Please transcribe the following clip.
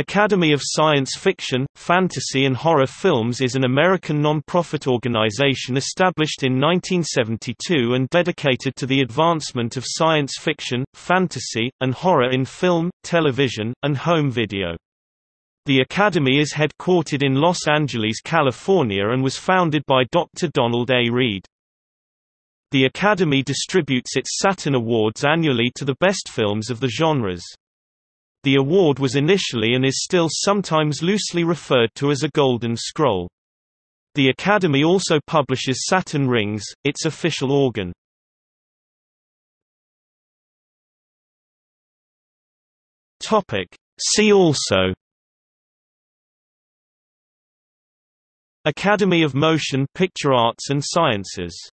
Academy of Science Fiction, Fantasy and Horror Films is an American non-profit organization established in 1972 and dedicated to the advancement of science fiction, fantasy, and horror in film, television, and home video. The Academy is headquartered in Los Angeles, California and was founded by Dr. Donald A. Reed. The Academy distributes its Saturn Awards annually to the best films of the genres. The award was initially and is still sometimes loosely referred to as a Golden Scroll. The Academy also publishes Saturn Rings, its official organ. See also Academy of Motion Picture Arts and Sciences